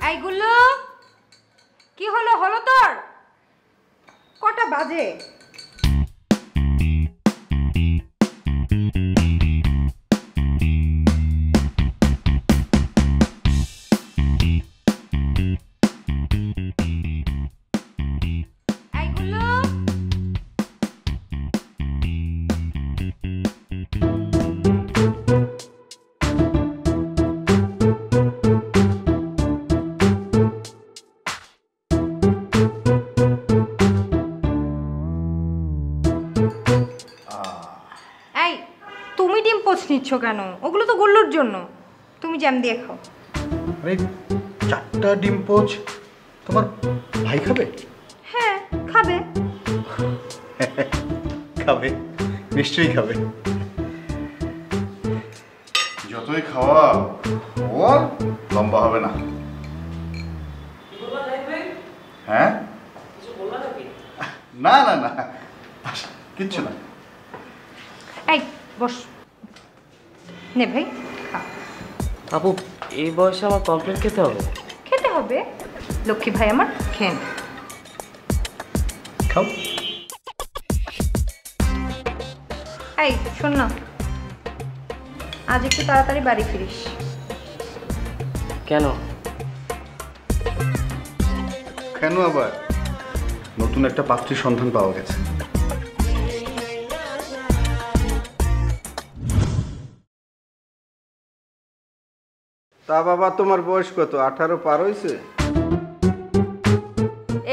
এই গুল্লু কি হলো? হলো তোর? কটা বাজে? পোচ নিচ্ছ কেন? ওগুলো তো গুল্লুর জন্য। তুমি জ্যাম দিয়ে খাও। আরে চারটা ডিম পোচ তোমার ভাই খাবে? হ্যাঁ খাবে। খাবে নিশ্চয়ই খাবে। যতই খাওয়া ও লম্বা হবে না। হ্যাঁ? না না না কিচ্ছু না। এই বস। নে ভাই খা। আপু এই বয়সে আমার কমপ্লেন খেতে হবে? খেতে হবে। লক্ষ্মী ভাই আমার খেন খাও। এই শোন না। আজ একটু তাড়াতাড়ি বাড়ি ফিরিস। কেন? কেন আবার? নতুন একটা পাত্রীর সন্ধান পাওয়া গেছে। তা বাবা তোমার বয়স কত? আঠারো পার হয়েছে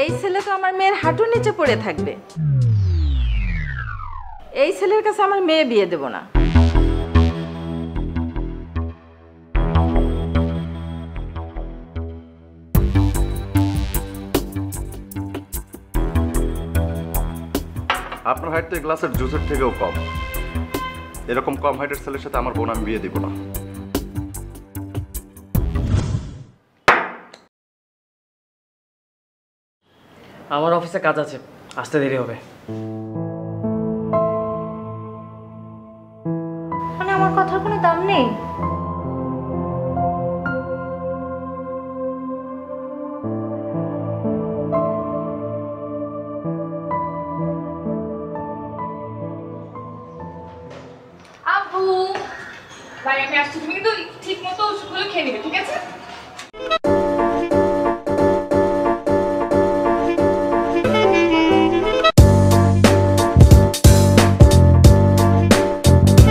এই ছেলে তো আমার মেয়ের হাঁটুর নিচে পড়ে থাকবে। এই ছেলের কাছে আমার মেয়ে বিয়ে দেব না। আপনার হাইট তো গ্লাসের জুসের থেকেও কম। এরকম কম হাইটের ছেলের সাথে আমার বোন আমি বিয়ে দিব না। আমার অফিসে কাজ আছে। আসতে দেরি হবে। মানে আমার কথার কোনো দাম নেই? আব্বু ভাই আমি আসছি। তুমি কিন্তু ঠিক মতো ওষুধগুলো খেয়ে নেবে ঠিক আছে?